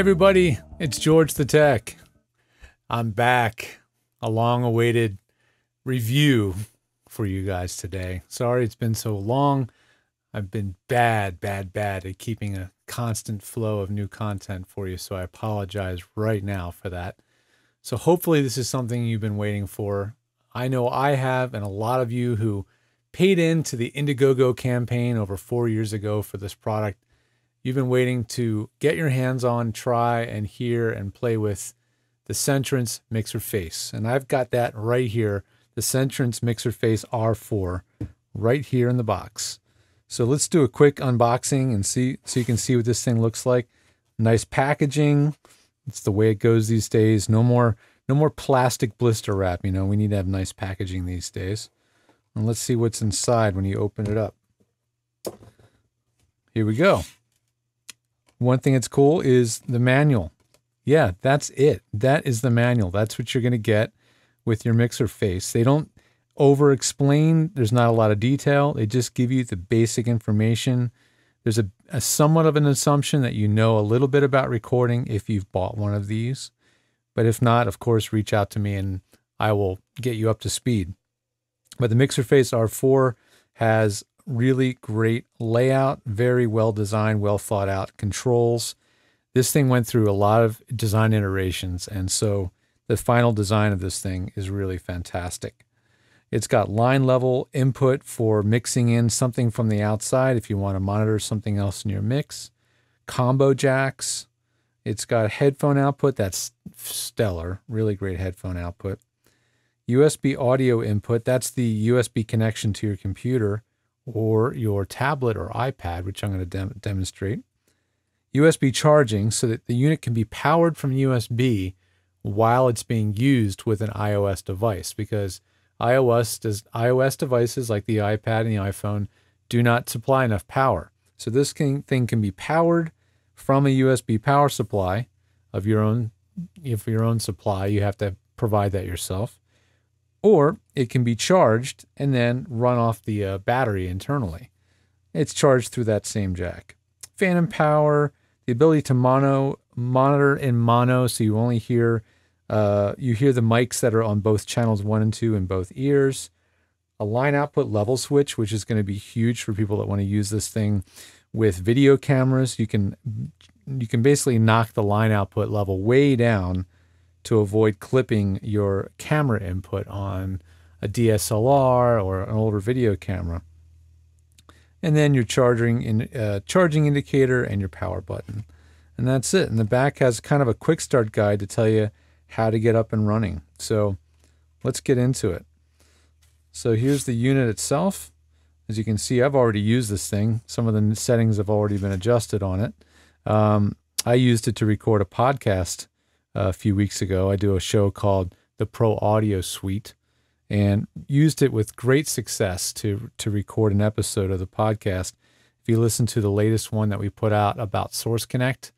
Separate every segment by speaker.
Speaker 1: everybody, it's George the Tech. I'm back. A long awaited review for you guys today. Sorry it's been so long. I've been bad, bad, bad at keeping a constant flow of new content for you, so I apologize right now for that. So hopefully this is something you've been waiting for. I know I have, and a lot of you who paid into the Indiegogo campaign over four years ago for this product, you've been waiting to get your hands on, try, and hear and play with the Centrance Mixer Face. And I've got that right here, the CEntrance MixerFace R4, right here in the box. So let's do a quick unboxing and see so you can see what this thing looks like. Nice packaging. It's the way it goes these days. No more no more plastic blister wrap, you know. We need to have nice packaging these days. And let's see what's inside when you open it up. Here we go. One thing that's cool is the manual. Yeah, that's it. That is the manual. That's what you're going to get with your MixerFace. They don't over explain. There's not a lot of detail. They just give you the basic information. There's a, a, somewhat of an assumption that you know a little bit about recording if you've bought one of these. But if not, of course, reach out to me and I will get you up to speed. But the MixerFace R4 has really great layout, very well designed, well thought out controls. This thing went through a lot of design iterations, and so the final design of this thing is really fantastic. It's got line level input for mixing in something from the outside if you want to monitor something else in your mix. Combo jacks. It's got a headphone output that's stellar, really great headphone output. USB audio input, that's the USB connection to your computer or your tablet or iPad, which I'm going to dem demonstrate. USB charging so that the unit can be powered from USB while it's being used with an iOS device because iOS does iOS devices like the iPad and the iPhone do not supply enough power. So this can, thing can be powered from a USB power supply of your own if your own supply, you have to provide that yourself. Or it can be charged and then run off the uh, battery internally. It's charged through that same jack. Phantom power, the ability to mono monitor in mono so you only hear uh, you hear the mics that are on both channels one and two in both ears. A line output level switch, which is going to be huge for people that want to use this thing with video cameras. You can you can basically knock the line output level way down to avoid clipping your camera input on a DSLR or an older video camera. And then your charging in uh, charging indicator and your power button. And that's it. And the back has kind of a quick start guide to tell you how to get up and running. So let's get into it. So here's the unit itself. As you can see, I've already used this thing. Some of the settings have already been adjusted on it. Um, I used it to record a podcast a few weeks ago. I do a show called the Pro Audio Suite and used it with great success to, to record an episode of the podcast. If you listen to the latest one that we put out about Source Connect,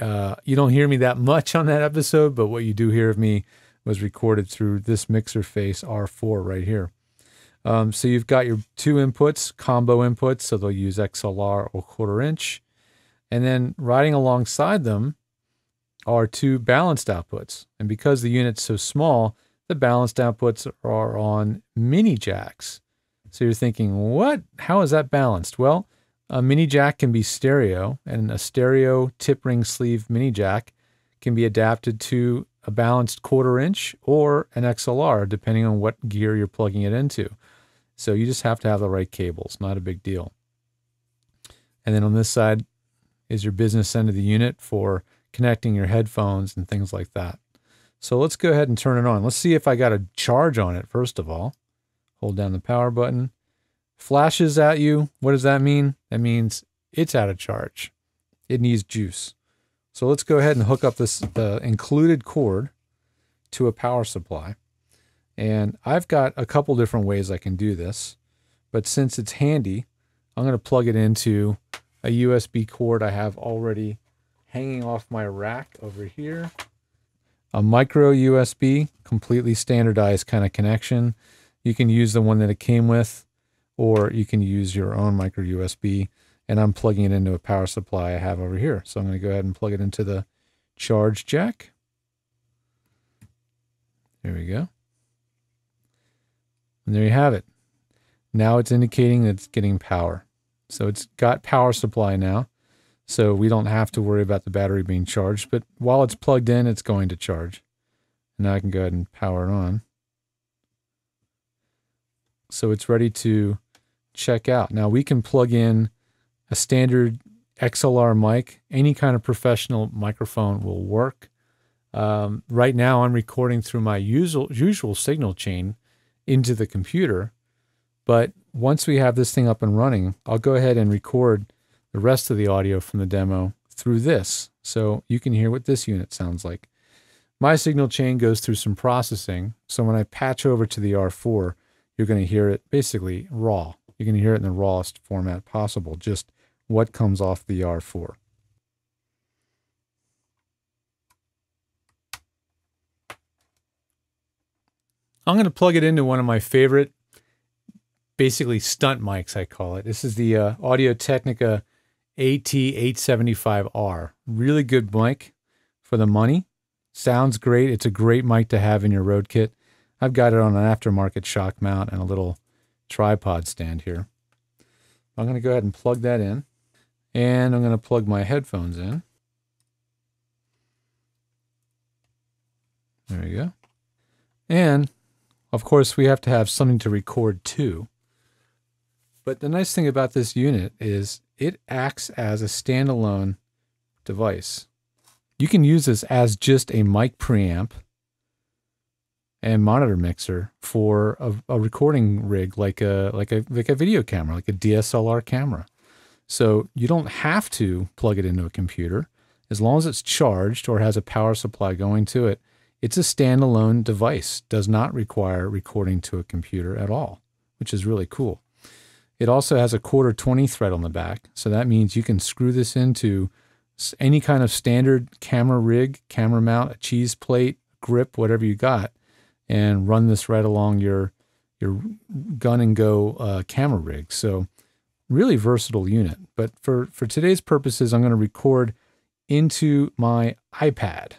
Speaker 1: uh, you don't hear me that much on that episode, but what you do hear of me was recorded through this MixerFace R4 right here. Um, so you've got your two inputs, combo inputs, so they'll use XLR or quarter inch. And then riding alongside them are two balanced outputs. And because the unit's so small, the balanced outputs are on mini jacks. So you're thinking, what? How is that balanced? Well, a mini jack can be stereo, and a stereo tip ring sleeve mini jack can be adapted to a balanced quarter inch or an XLR, depending on what gear you're plugging it into. So you just have to have the right cables, not a big deal. And then on this side is your business end of the unit for connecting your headphones and things like that. So let's go ahead and turn it on. Let's see if I got a charge on it first of all. Hold down the power button flashes at you, what does that mean? That means it's out of charge. It needs juice. So let's go ahead and hook up this the included cord to a power supply. And I've got a couple different ways I can do this, but since it's handy, I'm going to plug it into a USB cord I have already hanging off my rack over here. A micro USB, completely standardized kind of connection. You can use the one that it came with or you can use your own micro USB. And I'm plugging it into a power supply I have over here. So I'm going to go ahead and plug it into the charge jack. There we go. And there you have it. Now it's indicating it's getting power. So it's got power supply now. So we don't have to worry about the battery being charged. But while it's plugged in, it's going to charge. And now I can go ahead and power it on. So it's ready to check out. Now we can plug in a standard XLR mic. Any kind of professional microphone will work. Um, right now I'm recording through my usual, usual signal chain into the computer. But once we have this thing up and running, I'll go ahead and record the rest of the audio from the demo through this. So you can hear what this unit sounds like. My signal chain goes through some processing. So when I patch over to the R4, you're going to hear it basically raw. You're going to hear it in the rawest format possible, just what comes off the R4. I'm going to plug it into one of my favorite, basically stunt mics, I call it. This is the uh, Audio Technica AT875R. Really good mic for the money. Sounds great. It's a great mic to have in your road kit. I've got it on an aftermarket shock mount and a little tripod stand here. I'm going to go ahead and plug that in. And I'm going to plug my headphones in. There we go. And of course, we have to have something to record too. But the nice thing about this unit is it acts as a standalone device. You can use this as just a mic preamp and monitor mixer for a, a, recording rig like a like a like a video camera, like a DSLR camera. So you don't have to plug it into a computer. As long as it's charged or has a power supply going to it, it's a standalone device, does not require recording to a computer at all, which is really cool. It also has a quarter 20 thread on the back, so that means you can screw this into any kind of standard camera rig, camera mount, a cheese plate, grip, whatever you got, and run this right along your your gun and go uh, camera rig. So really versatile unit. But for, for today's purposes, I'm going to record into my iPad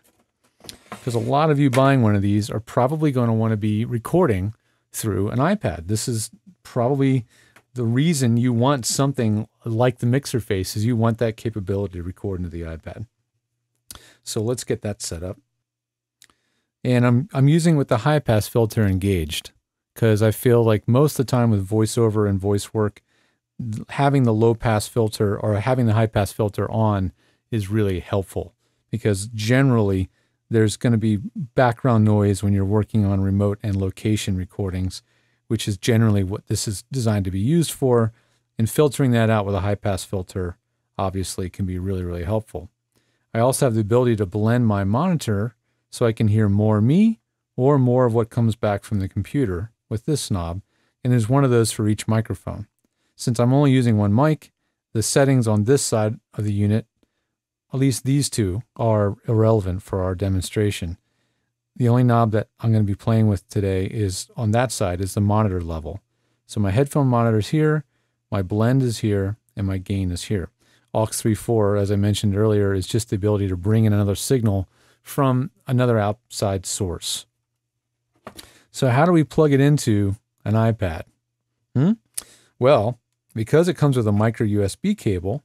Speaker 1: because a lot of you buying one of these are probably going to want to be recording through an iPad. This is probably the reason you want something like the MixerFace is you want that capability to record into the iPad. So let's get that set up. And I'm I'm using with the high pass filter engaged because I feel like most of the time with voiceover and voice work, having the low pass filter or having the high pass filter on is really helpful because generally there's going to be background noise when you're working on remote and location recordings, which is generally what this is designed to be used for. And filtering that out with a high pass filter obviously can be really, really helpful. I also have the ability to blend my monitor so I can hear more me or more of what comes back from the computer with this knob. And there's one of those for each microphone. Since I'm only using one mic, the settings on this side of the unit at least these two are irrelevant for our demonstration. The only knob that I'm going to be playing with today is on that side is the monitor level. So my headphone monitor is here, my blend is here, and my gain is here. aux 3.4, as I mentioned earlier, is just the ability to bring in another signal from another outside source. So how do we plug it into an iPad? Hmm? Well, because it comes with a micro USB cable,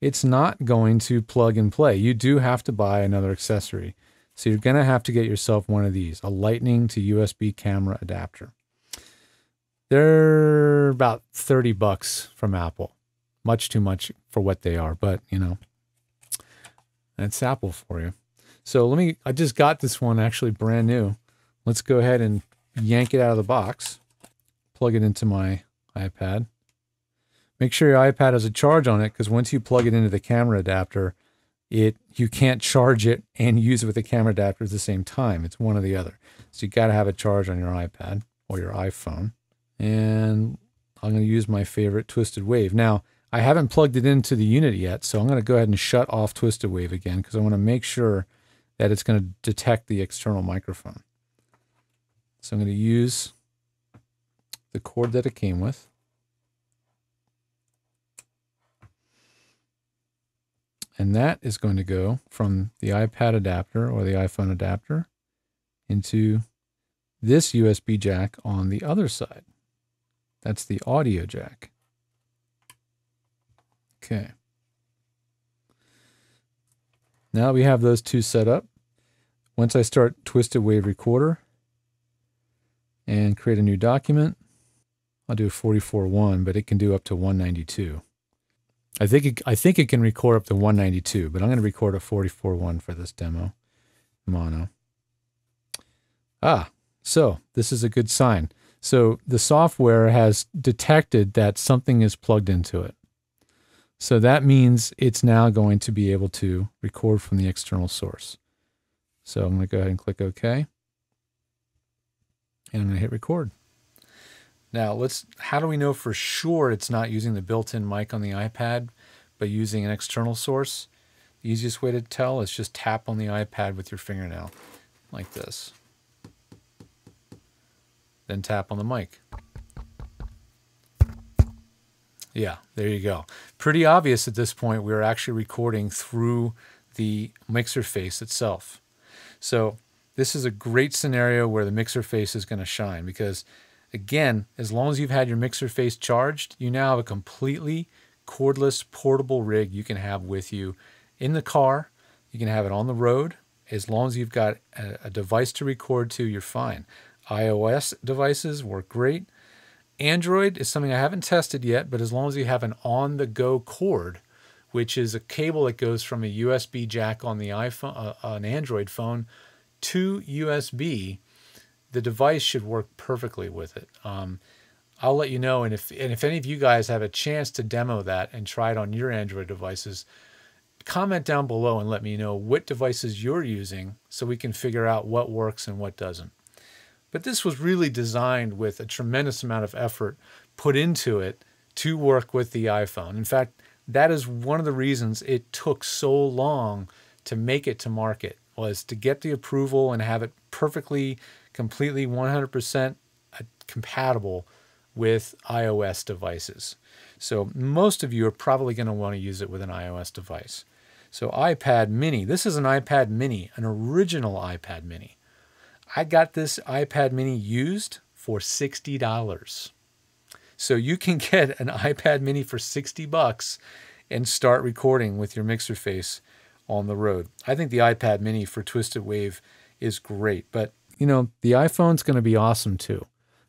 Speaker 1: it's not going to plug and play. You do have to buy another accessory. So you're going to have to get yourself one of these, a lightning to USB camera adapter. They're about 30 bucks from Apple. Much too much for what they are, but you know, that's Apple for you. So let me, I just got this one actually brand new. Let's go ahead and yank it out of the box, plug it into my iPad. Make sure your iPad has a charge on it because once you plug it into the camera adapter, it you can't charge it and use it with the camera adapter at the same time. It's one or the other. So you got to have a charge on your iPad or your iPhone. And I'm going to use my favorite TwistedWave. Now, I haven't plugged it into the unit yet, so I'm going to go ahead and shut off TwistedWave again because I want to make sure that it's going to detect the external microphone. So I'm going to use the cord that it came with. And that is going to go from the iPad adapter or the iPhone adapter into this USB jack on the other side. That's the audio jack. Okay. Now we have those two set up. Once I start TwistedWave Recorder and create a new document, I'll do 44.1, but it can do up to 192. I think it, I think it can record up to 192, but I'm going to record a 44.1 for this demo, mono. Ah, so this is a good sign. So the software has detected that something is plugged into it. So that means it's now going to be able to record from the external source. So I'm going to go ahead and click OK. And I'm going to hit record. Now let's, how do we know for sure it's not using the built-in mic on the iPad, but using an external source? The easiest way to tell is just tap on the iPad with your fingernail like this. Then tap on the mic. Yeah, there you go. Pretty obvious at this point, we're actually recording through the MixerFace itself. So this is a great scenario where the MixerFace is going to shine because again, as long as you've had your MixerFace charged, you now have a completely cordless portable rig you can have with you in the car. You can have it on the road. As long as you've got a, a device to record to, you're fine. iOS devices work great. Android is something I haven't tested yet, but as long as you have an on the go cord, which is a cable that goes from a USB jack on the iPhone, uh, an Android phone, to USB, the device should work perfectly with it. Um, I'll let you know, and if and if any of you guys have a chance to demo that and try it on your Android devices, comment down below and let me know what devices you're using so we can figure out what works and what doesn't. But this was really designed with a tremendous amount of effort put into it to work with the iPhone. In fact, that is one of the reasons it took so long to make it to market was to get the approval and have it perfectly, completely 100% uh, compatible with iOS devices. So most of you are probably going to want to use it with an iOS device. So iPad mini, this is an iPad mini, an original iPad mini. I got this iPad mini used for $60. So you can get an iPad mini for 60 bucks and start recording with your MixerFace on the road. I think the iPad mini for TwistedWave is great, but you know, the iPhone's going to be awesome too.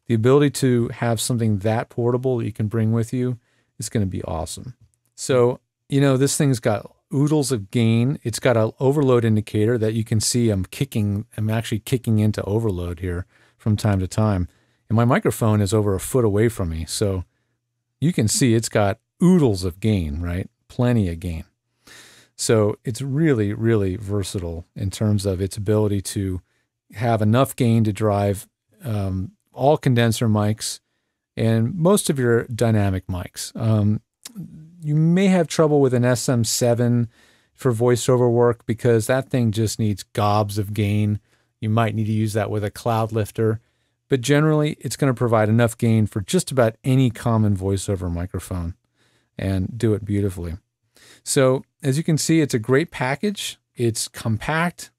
Speaker 1: The ability to have something that portable that you can bring with you is going to be awesome. So, you know, this thing's got oodles of gain. It's got an overload indicator that you can see I'm kicking, I'm actually kicking into overload here from time to time. And my microphone is over a foot away from me. So you can see it's got oodles of gain, right? Plenty of gain. So it's really, really versatile in terms of its ability to have enough gain to drive um, all condenser mics and most of your dynamic mics. Um, you may have trouble with an SM7 for voiceover work because that thing just needs gobs of gain. You might need to use that with a Cloudlifter, but generally it's going to provide enough gain for just about any common voiceover microphone and do it beautifully. So, as you can see, it's a great package. It's compact.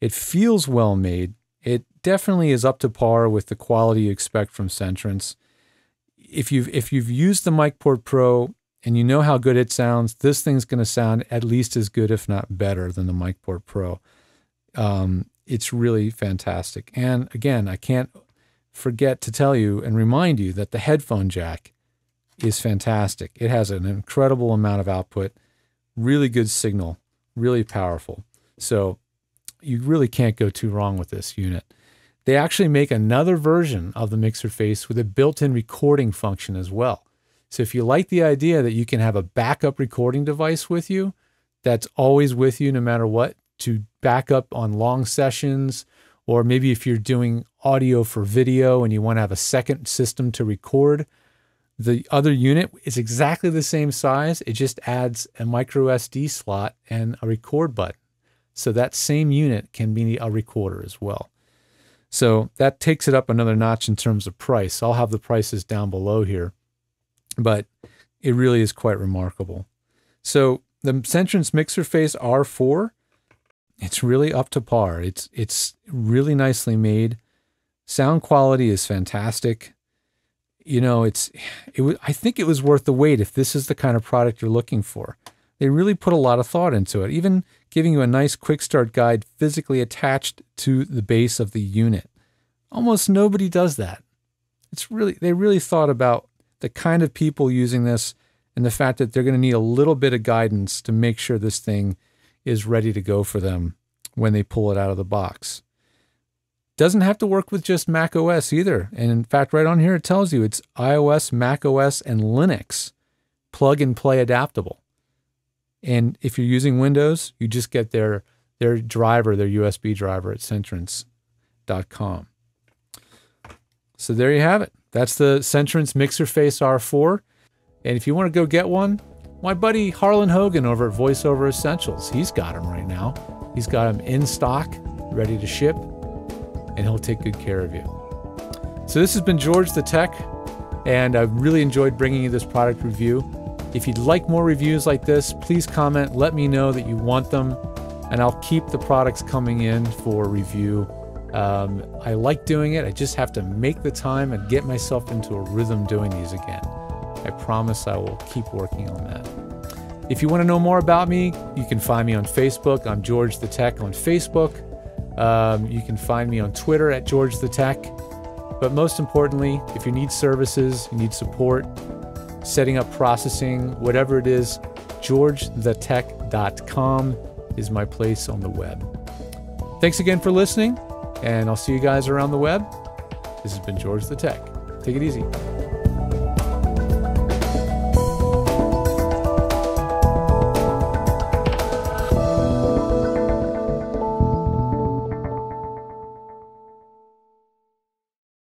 Speaker 1: It feels well made. It definitely is up to par with the quality you expect from CEntrance. If you've if you've used the MicPort Pro and you know how good it sounds, this thing's going to sound at least as good, if not better, than the MicPort Pro. Um, it's really fantastic. And again, I can't forget to tell you and remind you that the headphone jack is fantastic. It has an incredible amount of output, really good signal, really powerful. So you really can't go too wrong with this unit. They actually make another version of the MixerFace with a built in recording function as well. So if you like the idea that you can have a backup recording device with you that's always with you no matter what to back up on long sessions, or maybe if you're doing audio for video and you want to have a second system to record, the other unit is exactly the same size. It just adds a micro SD slot and a record button. So that same unit can be a recorder as well. So that takes it up another notch in terms of price. I'll have the prices down below here but it really is quite remarkable. So the CEntrance MixerFace R4, it's really up to par. It's it's really nicely made. Sound quality is fantastic. You know, it's it I think it was worth the wait if this is the kind of product you're looking for. They really put a lot of thought into it, even giving you a nice quick start guide physically attached to the base of the unit. Almost nobody does that. It's really they really thought about the kind of people using this and the fact that they're going to need a little bit of guidance to make sure this thing is ready to go for them when they pull it out of the box. Doesn't have to work with just Mac OS either. And in fact, right on here it tells you it's iOS, Mac OS, and Linux plug and play adaptable. And if you're using Windows, you just get their their driver, their USB driver at centrance.com. So there you have it. That's the CEntrance MixerFace R4. And if you want to go get one, my buddy Harlan Hogan over at VoiceOver Essentials, he's got them right now. He's got them in stock, ready to ship, and he'll take good care of you. So this has been George the Tech, and I've really enjoyed bringing you this product review. If you'd like more reviews like this, please comment, let me know that you want them, and I'll keep the products coming in for review. Um, I like doing it. I just have to make the time and get myself into a rhythm doing these again. I promise I will keep working on that. If you want to know more about me, you can find me on Facebook. I'm George the Tech on Facebook. Um, you can find me on Twitter at George the Tech. But most importantly, if you need services, you need support, setting up processing, whatever it is, georgethetech.com is my place on the web. Thanks again for listening, and I'll see you guys around the web. This has been George the Tech. Take it easy.